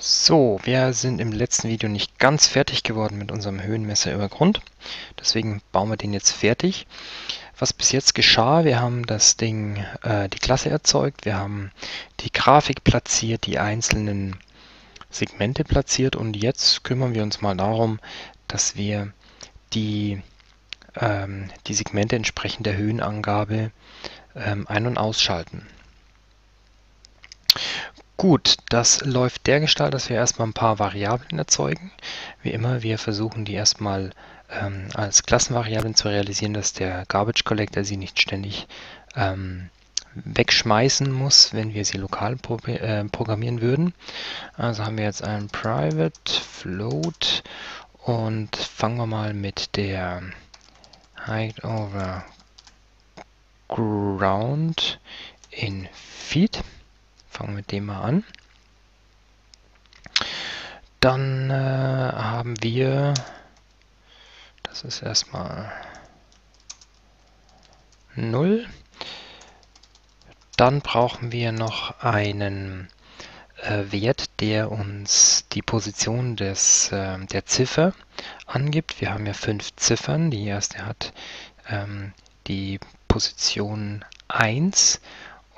So, wir sind im letzten Video nicht ganz fertig geworden mit unserem Höhenmesser über Grund. Deswegen bauen wir den jetzt fertig. Was bis jetzt geschah, wir haben das Ding, äh, die Klasse erzeugt, wir haben die Grafik platziert, die einzelnen Segmente platziert und jetzt kümmern wir uns mal darum, dass wir die, ähm, die Segmente entsprechend der Höhenangabe ähm, ein- und ausschalten. Gut, das läuft dergestalt, dass wir erstmal ein paar Variablen erzeugen. Wie immer, wir versuchen die erstmal ähm, als Klassenvariablen zu realisieren, dass der Garbage Collector sie nicht ständig ähm, wegschmeißen muss, wenn wir sie lokal pro äh, programmieren würden. Also haben wir jetzt einen Private Float und fangen wir mal mit der Height over Ground in Feet fangen mit dem mal an. Dann äh, haben wir, das ist erstmal 0. Dann brauchen wir noch einen äh, Wert, der uns die Position des, äh, der Ziffer angibt. Wir haben ja fünf Ziffern. Die erste hat ähm, die Position 1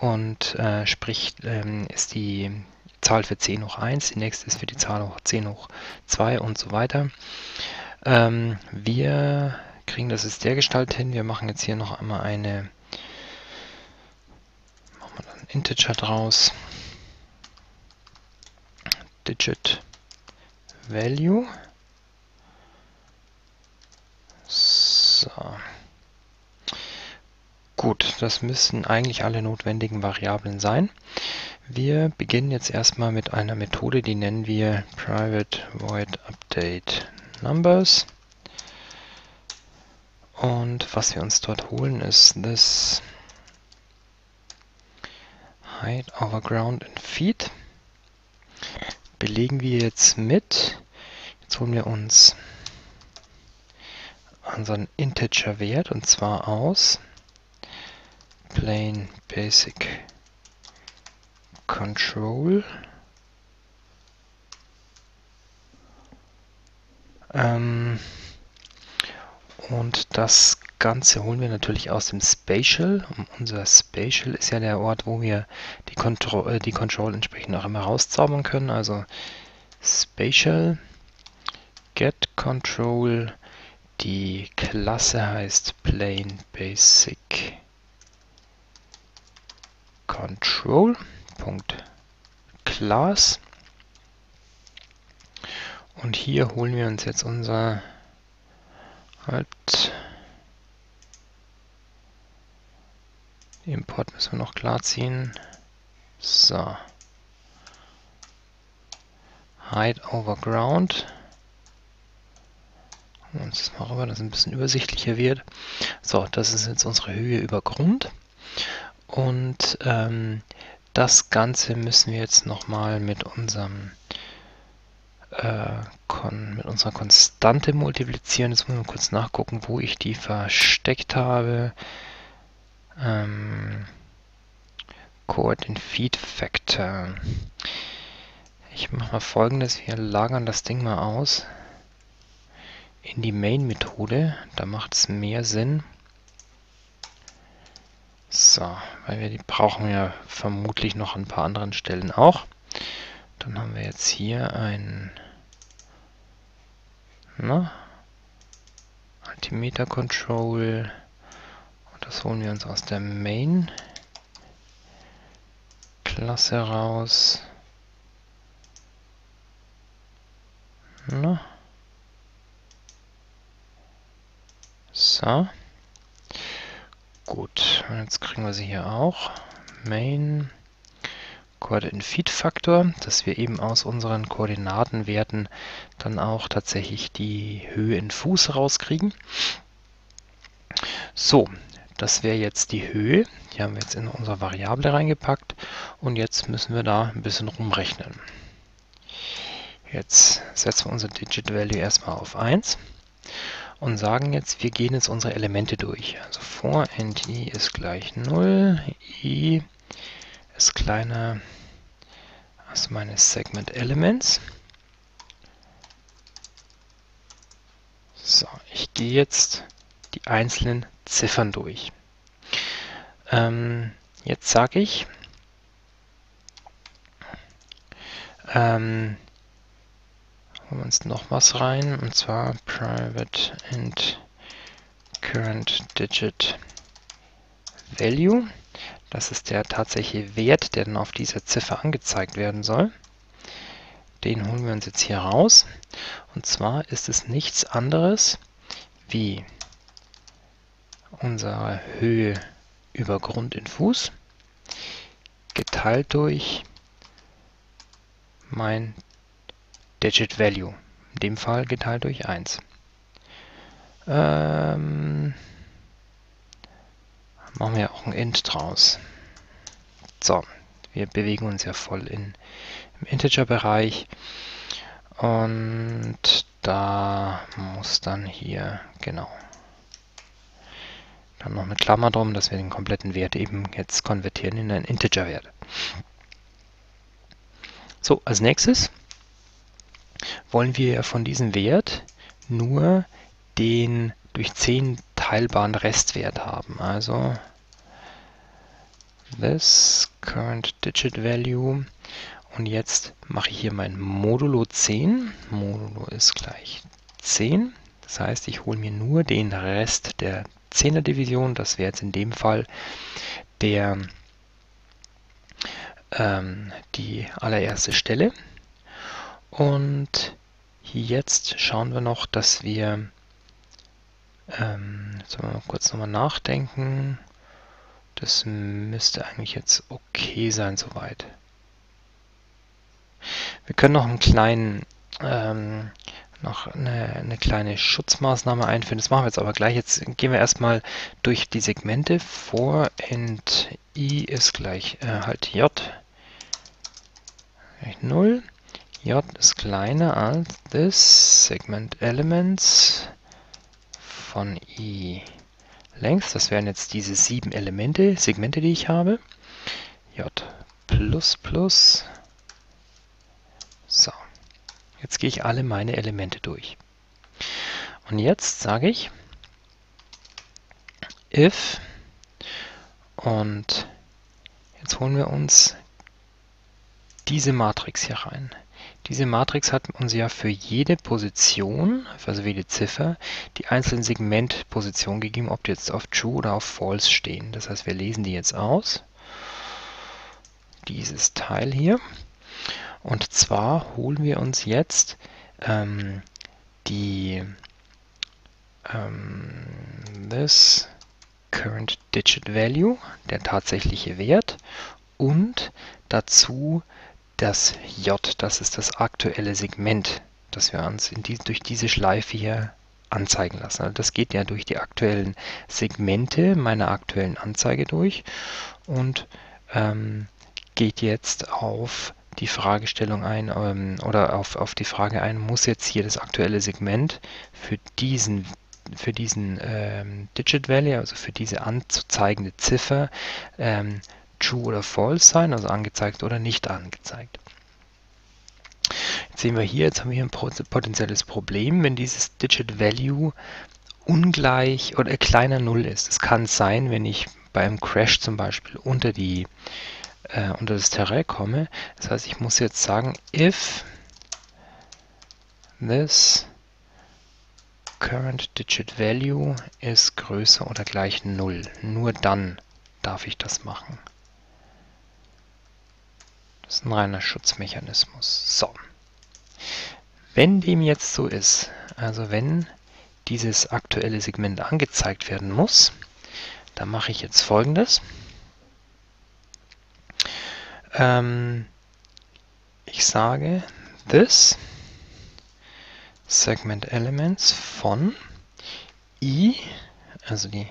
und äh, sprich ähm, ist die Zahl für 10 hoch 1, die nächste ist für die Zahl hoch 10 hoch 2 und so weiter. Ähm, wir kriegen das jetzt der Gestalt hin. Wir machen jetzt hier noch einmal eine, machen wir dann Integer draus. Digit Value. So. Gut, das müssen eigentlich alle notwendigen Variablen sein. Wir beginnen jetzt erstmal mit einer Methode, die nennen wir private void update numbers. Und was wir uns dort holen ist this height over ground and feet. Belegen wir jetzt mit. Jetzt holen wir uns unseren Integer-Wert und zwar aus plain basic control. Ähm, und das Ganze holen wir natürlich aus dem Spatial. Unser Spatial ist ja der Ort, wo wir die Control, äh, die Control entsprechend auch immer rauszaubern können. Also Spatial get Control. Die Klasse heißt plain basic control.class und hier holen wir uns jetzt unser halt Import müssen wir noch klar ziehen. So. Hide over ground. Und das mal rüber, dass es ein bisschen übersichtlicher wird. So, das ist jetzt unsere Höhe über Grund. Und ähm, das Ganze müssen wir jetzt nochmal mit unserem äh, mit unserer Konstante multiplizieren. Jetzt muss man kurz nachgucken, wo ich die versteckt habe. Ähm, Coordinate Feed Factor. Ich mache mal folgendes, wir lagern das Ding mal aus in die Main-Methode. Da macht es mehr Sinn. So, weil wir die brauchen ja vermutlich noch an ein paar anderen Stellen auch. Dann haben wir jetzt hier ein na, Altimeter Control und das holen wir uns aus der Main Klasse raus. Na. So. Gut, jetzt kriegen wir sie hier auch. Main Coordinate Feed Faktor, dass wir eben aus unseren Koordinatenwerten dann auch tatsächlich die Höhe in Fuß rauskriegen. So, das wäre jetzt die Höhe. Die haben wir jetzt in unsere Variable reingepackt und jetzt müssen wir da ein bisschen rumrechnen. Jetzt setzen wir unser Digit Value erstmal auf 1 und sagen jetzt, wir gehen jetzt unsere Elemente durch. Also for int i ist gleich 0, i ist kleiner also meine Segment Elements. So, ich gehe jetzt die einzelnen Ziffern durch. Ähm, jetzt sage ich, ähm, holen wir uns noch was rein, und zwar private int current digit value. Das ist der tatsächliche Wert, der dann auf dieser Ziffer angezeigt werden soll. Den holen wir uns jetzt hier raus. Und zwar ist es nichts anderes wie unsere Höhe über Grund in Fuß geteilt durch mein Digit Value. In dem Fall geteilt durch 1. Ähm, machen wir auch ein Int draus. So, wir bewegen uns ja voll in, im Integer-Bereich. Und da muss dann hier, genau, dann noch eine Klammer drum, dass wir den kompletten Wert eben jetzt konvertieren in einen Integer-Wert. So, als nächstes wollen wir von diesem Wert nur den durch 10 teilbaren Restwert haben. Also this current digit value und jetzt mache ich hier mein Modulo 10. Modulo ist gleich 10. Das heißt, ich hole mir nur den Rest der 10er Division. Das wäre jetzt in dem Fall der ähm, die allererste Stelle. Und jetzt schauen wir noch, dass wir ähm, jetzt wir kurz nochmal nachdenken. Das müsste eigentlich jetzt okay sein soweit. Wir können noch einen kleinen ähm, noch eine, eine, kleine Schutzmaßnahme einführen. Das machen wir jetzt aber gleich. Jetzt gehen wir erstmal durch die Segmente. For int i ist gleich äh, halt j gleich 0. j ist kleiner als this segment elements von i length. Das wären jetzt diese sieben Elemente, Segmente, die ich habe. j plus plus. So. Jetzt gehe ich alle meine Elemente durch. Und jetzt sage ich if und jetzt holen wir uns diese Matrix hier rein. Diese Matrix hat uns ja für jede Position, also jede Ziffer, die einzelnen Segmentpositionen gegeben, ob die jetzt auf True oder auf False stehen. Das heißt, wir lesen die jetzt aus. Dieses Teil hier. Und zwar holen wir uns jetzt ähm, die ähm, this current digit value, der tatsächliche Wert, und dazu das J, das ist das aktuelle Segment, das wir uns die, durch diese Schleife hier anzeigen lassen. Also das geht ja durch die aktuellen Segmente meiner aktuellen Anzeige durch und ähm, geht jetzt auf die Fragestellung ein ähm, oder auf, auf die Frage ein, muss jetzt hier das aktuelle Segment für diesen für diesen ähm, Digit Value, also für diese anzuzeigende Ziffer, ähm, true oder false sein, also angezeigt oder nicht angezeigt. Sehen wir hier, jetzt haben wir ein potenzielles Problem, wenn dieses Digit Value ungleich oder kleiner 0 ist. Es kann sein, wenn ich beim Crash zum Beispiel unter die äh, unter das Terrain komme. Das heißt, ich muss jetzt sagen, if this current digit value ist größer oder gleich 0. Nur dann darf ich das machen. Das ist ein reiner Schutzmechanismus. So. Wenn dem jetzt so ist, also wenn dieses aktuelle Segment angezeigt werden muss, dann mache ich jetzt folgendes. Ähm, ich sage this Segment Elements von i, also die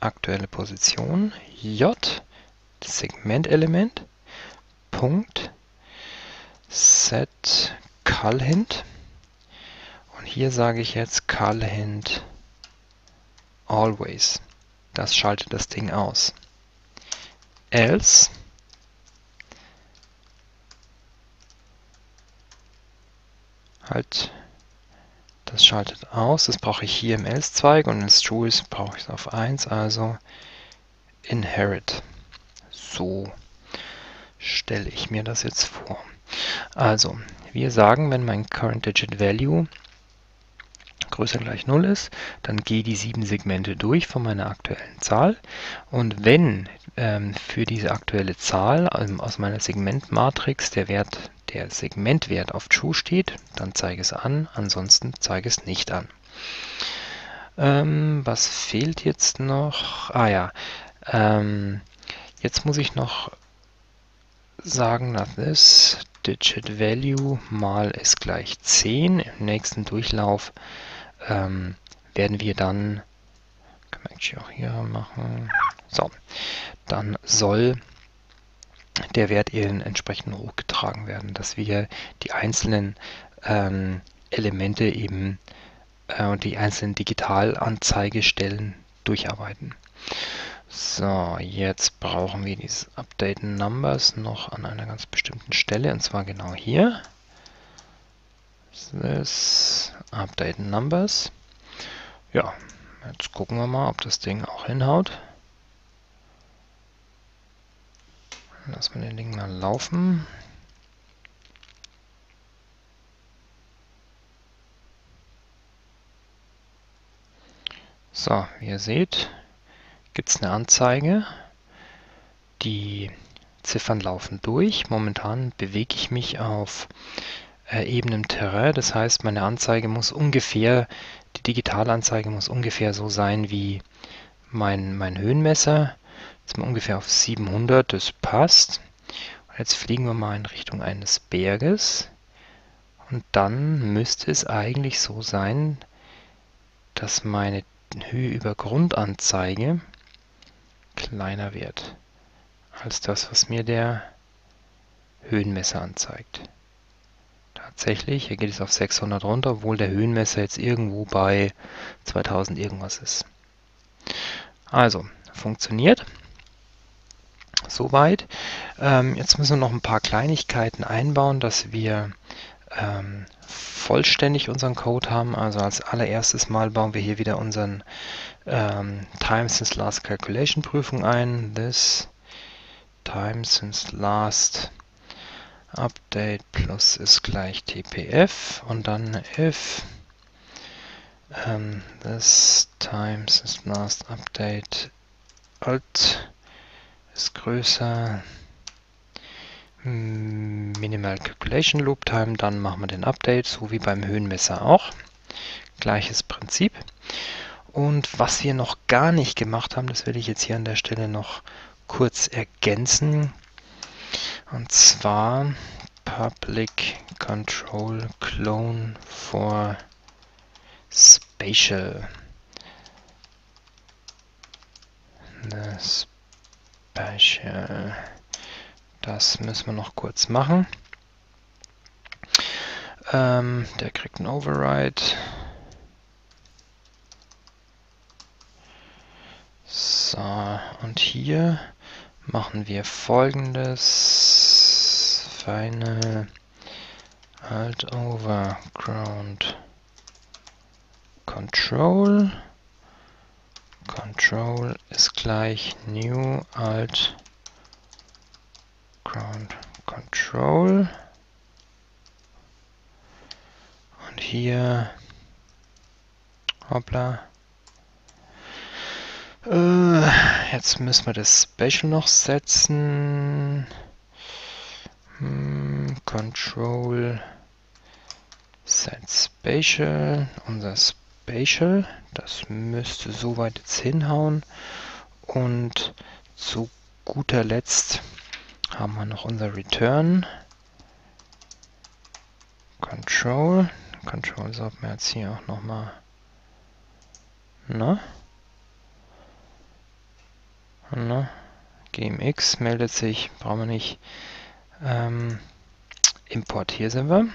aktuelle Position, j, das Segmentelement, Punkt, set hint und hier sage ich jetzt hint always. Das schaltet das Ding aus. Else Halt, das schaltet aus. Das brauche ich hier im else-Zweig und in Struis brauche ich es auf 1, also inherit. So stelle ich mir das jetzt vor. Also, wir sagen, wenn mein current digit value größer gleich 0 ist, dann gehe die sieben Segmente durch von meiner aktuellen Zahl und wenn ähm, für diese aktuelle Zahl ähm, aus meiner Segmentmatrix der Wert der Segmentwert auf True steht, dann zeige es an, ansonsten zeige es nicht an. Ähm, was fehlt jetzt noch? Ah ja, ähm, jetzt muss ich noch sagen, that this digit value mal ist gleich 10. Im nächsten Durchlauf ähm, werden wir dann, können wir eigentlich auch hier machen, so, dann soll der Wert eben entsprechend hochgetragen werden, dass wir die einzelnen ähm, Elemente eben äh, und die einzelnen Digitalanzeigestellen durcharbeiten. So, jetzt brauchen wir dieses Update Numbers noch an einer ganz bestimmten Stelle, und zwar genau hier. This Update Numbers. Ja, jetzt gucken wir mal, ob das Ding auch hinhaut. Lassen wir den Ding mal laufen. So, wie ihr seht, gibt es eine Anzeige. Die Ziffern laufen durch. Momentan bewege ich mich auf äh, ebenem Terrain. Das heißt, meine Anzeige muss ungefähr, die Digitalanzeige muss ungefähr so sein wie mein, mein Höhenmesser. Jetzt mal ungefähr auf 700, das passt. Und jetzt fliegen wir mal in Richtung eines Berges. Und dann müsste es eigentlich so sein, dass meine Höhe über Grundanzeige kleiner wird als das, was mir der Höhenmesser anzeigt. Tatsächlich, hier geht es auf 600 runter, obwohl der Höhenmesser jetzt irgendwo bei 2000 irgendwas ist. Also, funktioniert. Soweit. Ähm, jetzt müssen wir noch ein paar Kleinigkeiten einbauen, dass wir ähm, vollständig unseren Code haben. Also als allererstes Mal bauen wir hier wieder unseren ähm, Time since last calculation Prüfung ein. This time since last update plus ist gleich tpf und dann if um, this time since last update alt ist größer Minimal Calculation Loop Time, dann machen wir den Update, so wie beim Höhenmesser auch. Gleiches Prinzip. Und was wir noch gar nicht gemacht haben, das will ich jetzt hier an der Stelle noch kurz ergänzen. Und zwar Public Control Clone for Spatial. The Spatial. Das müssen wir noch kurz machen. Ähm, der kriegt einen Override. So, und hier machen wir folgendes. Final Alt over Ground Control. Control ist gleich New Alt Ground Control. Und hier, hoppla. Äh, jetzt müssen wir das Special noch setzen. Hm, Control Set Spatial, unser Spatial, das müsste soweit jetzt hinhauen. Und zu guter Letzt haben wir noch unser Return. Control. Control sollten wir jetzt hier auch nochmal. Na? Na? GMX meldet sich, brauchen wir nicht. Ähm, Import, hier sind wir.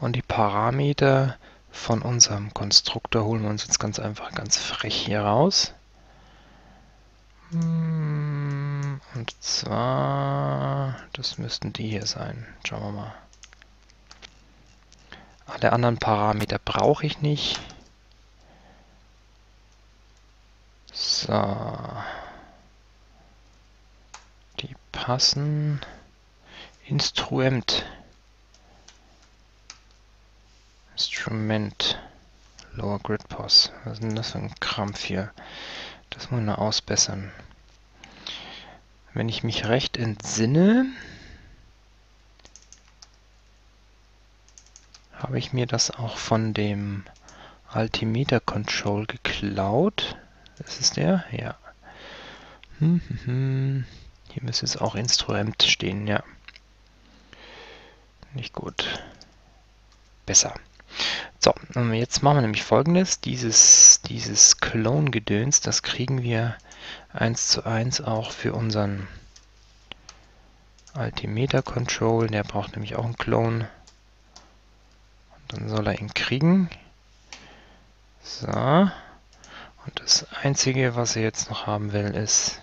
Und die Parameter von unserem Konstruktor holen wir uns jetzt ganz einfach ganz frech hier raus. Hm, und zwar, das müssten die hier sein. Schauen wir mal. Alle anderen Parameter brauche ich nicht. So. Die passen. Instrument. Instrument. Lower Grid Pos. Was ist denn das für ein Krampf hier? Das muss man ausbessern. Wenn ich mich recht entsinne, habe ich mir das auch von dem Altimeter Control geklaut. Das ist der? Ja. Hm, hm, hm. Hier müsste es auch Instrument stehen, ja. Nicht gut. Besser. So, jetzt machen wir nämlich folgendes. Dieses, dieses Clone-Gedöns, das kriegen wir eins zu eins auch für unseren Altimeter Control. Der braucht nämlich auch einen Clone. Und dann soll er ihn kriegen. So. Und das einzige, was er jetzt noch haben will, ist,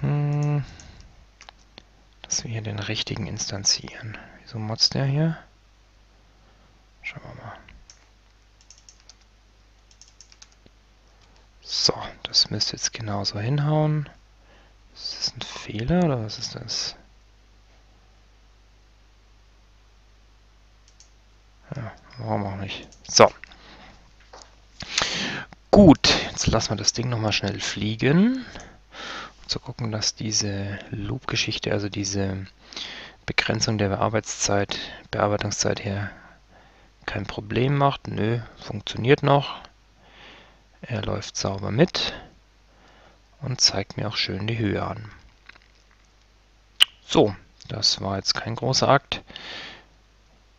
hm, dass wir hier den richtigen instanzieren. Wieso motzt der hier? Schauen wir mal. So, das müsste jetzt genauso hinhauen. Ist das ein Fehler oder was ist das? Ja, warum auch nicht. So. Gut, jetzt lassen wir das Ding nochmal schnell fliegen. Um zu gucken, dass diese Loop-Geschichte, also diese Begrenzung der Bearbeitungszeit, Bearbeitungszeit hier kein Problem macht. Nö, funktioniert noch. Er läuft sauber mit und zeigt mir auch schön die Höhe an. So, das war jetzt kein großer Akt.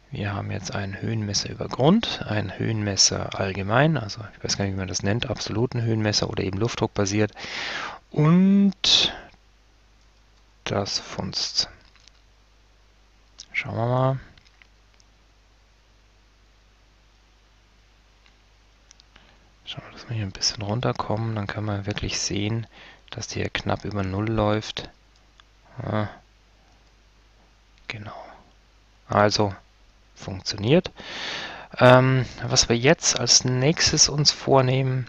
Wir haben jetzt einen Höhenmesser über Grund, einen Höhenmesser allgemein, also ich weiß gar nicht, wie man das nennt, absoluten Höhenmesser oder eben luftdruckbasiert und das Funst. Schauen wir mal. Wir, hier ein bisschen runterkommen, dann kann man wirklich sehen, dass die hier knapp über Null läuft. Ja. Genau. Also, funktioniert. Ähm, was wir jetzt als nächstes uns vornehmen,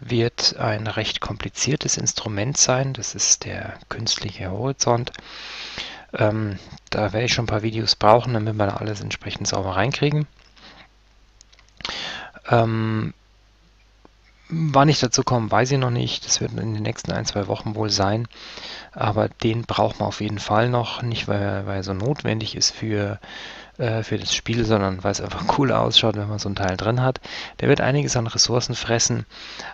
wird ein recht kompliziertes Instrument sein. Das ist der künstliche Horizont. Ähm, da werde ich schon ein paar Videos brauchen, damit wir da alles entsprechend sauber reinkriegen. Ähm, Wann ich dazu komme, weiß ich noch nicht. Das wird in den nächsten ein, zwei Wochen wohl sein. Aber den braucht man auf jeden Fall noch. Nicht, weil, weil er so notwendig ist für, äh, für das Spiel, sondern weil es einfach cool ausschaut, wenn man so ein Teil drin hat. Der wird einiges an Ressourcen fressen.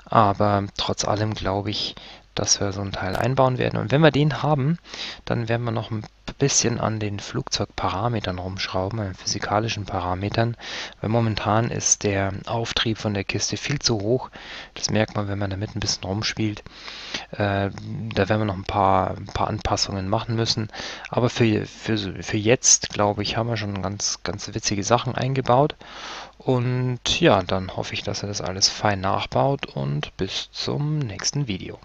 Aber trotz allem glaube ich, dass wir so ein Teil einbauen werden. Und wenn wir den haben, dann werden wir noch ein bisschen an den Flugzeugparametern rumschrauben, an physikalischen Parametern, weil momentan ist der Auftrieb von der Kiste viel zu hoch. Das merkt man, wenn man damit ein bisschen rumspielt. Äh, da werden wir noch ein paar, ein paar Anpassungen machen müssen. Aber für, für, für jetzt, glaube ich, haben wir schon ganz, ganz witzige Sachen eingebaut. Und ja, dann hoffe ich, dass er das alles fein nachbaut und bis zum nächsten Video.